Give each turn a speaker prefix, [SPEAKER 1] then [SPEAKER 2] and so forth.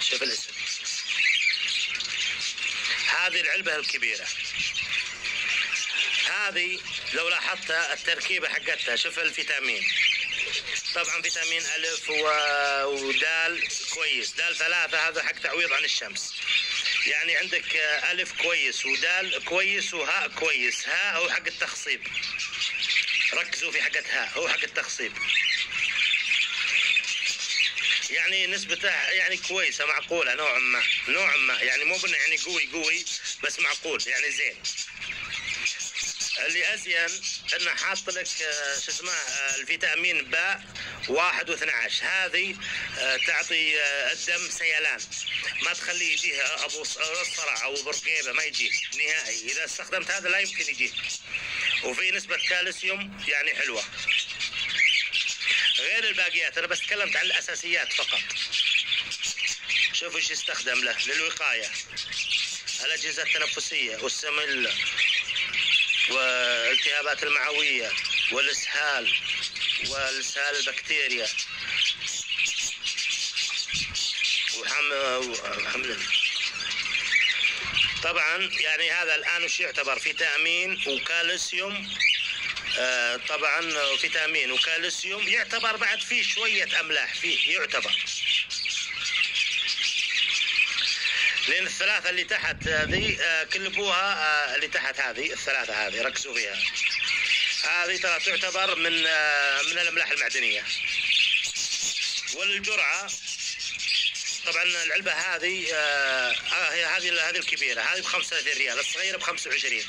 [SPEAKER 1] شوف الاسم. هذه العلبة الكبيرة. هذه لو لاحظت التركيبة حقتها شوف الفيتامين. طبعا فيتامين ألف و- ودال كويس. دال ثلاثة هذا حق تعويض عن الشمس. يعني عندك ألف كويس ودال كويس وهاء كويس. هاء هو حق التخصيب. ركزوا في حقة هاء هو حق التخصيب. يعني نسبته يعني كويسة معقولة نوعا ما نوعا ما. يعني مو يعني قوي قوي بس معقول يعني زين. اللي أزين إنه حاط لك آه، شو اسمه آه، الفيتامين باء واحد واثنى هذه آه، تعطي الدم سيلان. ما تخليه يجيه أبو ص- صرع أو برقيبة ما يجيه نهائي. إذا استخدمت هذا لا يمكن يجيه. وفي نسبة كالسيوم يعني حلوة. غير الباقيات أنا بس تكلمت عن الأساسيات فقط. شوف إيش يستخدم له للوقاية. الأجهزة التنفسية والسمل والالتهابات المعوية والإسهال والإسهال البكتيريا. وحم وحمل طبعا يعني هذا الآن وش يعتبر؟ فيتامين وكالسيوم آه، طبعا فيتامين وكالسيوم يعتبر بعد فيه شوية أملاح فيه يعتبر. لأن الثلاثة اللي تحت هذه آه، كلبوها آه، اللي تحت هذه الثلاثة هذه ركزوا فيها. هذه ترى تعتبر من آه، من الأملاح المعدنية. والجرعة طبعا العلبة هذه آه، آه، هي هذه هذه الكبيرة هذه ب 35 ريال الصغيرة ب 25